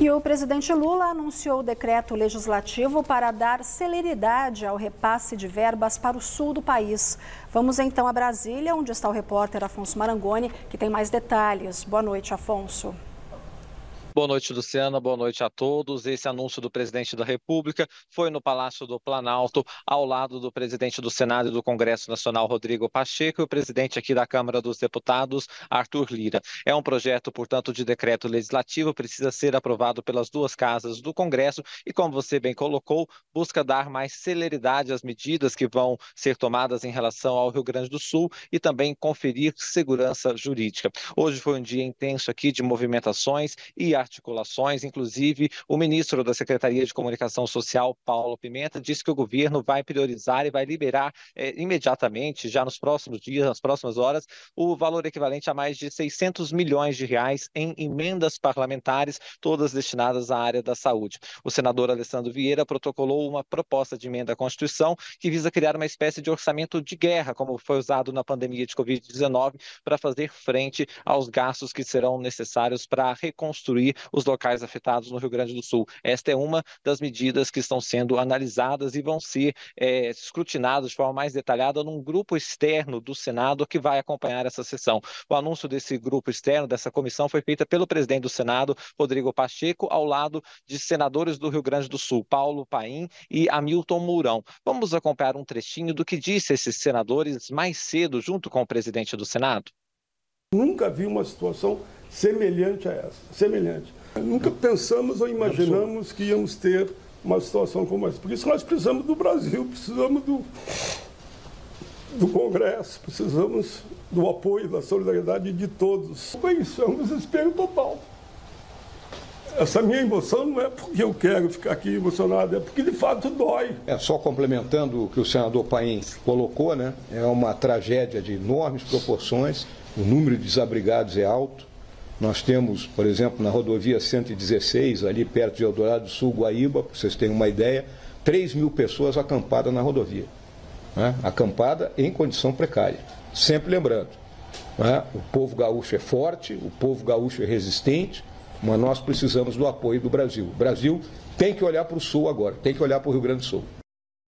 E o presidente Lula anunciou o decreto legislativo para dar celeridade ao repasse de verbas para o sul do país. Vamos então a Brasília, onde está o repórter Afonso Marangoni, que tem mais detalhes. Boa noite, Afonso. Boa noite, Luciana. Boa noite a todos. Esse anúncio do presidente da República foi no Palácio do Planalto, ao lado do presidente do Senado e do Congresso Nacional, Rodrigo Pacheco, e o presidente aqui da Câmara dos Deputados, Arthur Lira. É um projeto, portanto, de decreto legislativo, precisa ser aprovado pelas duas casas do Congresso e, como você bem colocou, busca dar mais celeridade às medidas que vão ser tomadas em relação ao Rio Grande do Sul e também conferir segurança jurídica. Hoje foi um dia intenso aqui de movimentações e articulações, inclusive o ministro da Secretaria de Comunicação Social, Paulo Pimenta, disse que o governo vai priorizar e vai liberar é, imediatamente, já nos próximos dias, nas próximas horas, o valor equivalente a mais de 600 milhões de reais em emendas parlamentares, todas destinadas à área da saúde. O senador Alessandro Vieira protocolou uma proposta de emenda à Constituição que visa criar uma espécie de orçamento de guerra, como foi usado na pandemia de Covid-19, para fazer frente aos gastos que serão necessários para reconstruir os locais afetados no Rio Grande do Sul. Esta é uma das medidas que estão sendo analisadas e vão ser é, escrutinadas de forma mais detalhada num grupo externo do Senado que vai acompanhar essa sessão. O anúncio desse grupo externo, dessa comissão, foi feita pelo presidente do Senado, Rodrigo Pacheco, ao lado de senadores do Rio Grande do Sul, Paulo Paim e Hamilton Mourão. Vamos acompanhar um trechinho do que disse esses senadores mais cedo, junto com o presidente do Senado. Nunca vi uma situação semelhante a essa, semelhante. Nunca pensamos ou imaginamos que íamos ter uma situação como essa. Por isso nós precisamos do Brasil, precisamos do, do Congresso, precisamos do apoio, da solidariedade de todos. É isso, é um desespero total. Essa minha emoção não é porque eu quero ficar aqui emocionado, é porque de fato dói. É, só complementando o que o senador Paim colocou, né? É uma tragédia de enormes proporções, o número de desabrigados é alto, nós temos, por exemplo, na rodovia 116, ali perto de Eldorado do Sul, Guaíba, para vocês terem uma ideia, 3 mil pessoas acampadas na rodovia. Né? Acampada em condição precária. Sempre lembrando, né? o povo gaúcho é forte, o povo gaúcho é resistente, mas nós precisamos do apoio do Brasil. O Brasil tem que olhar para o Sul agora, tem que olhar para o Rio Grande do Sul.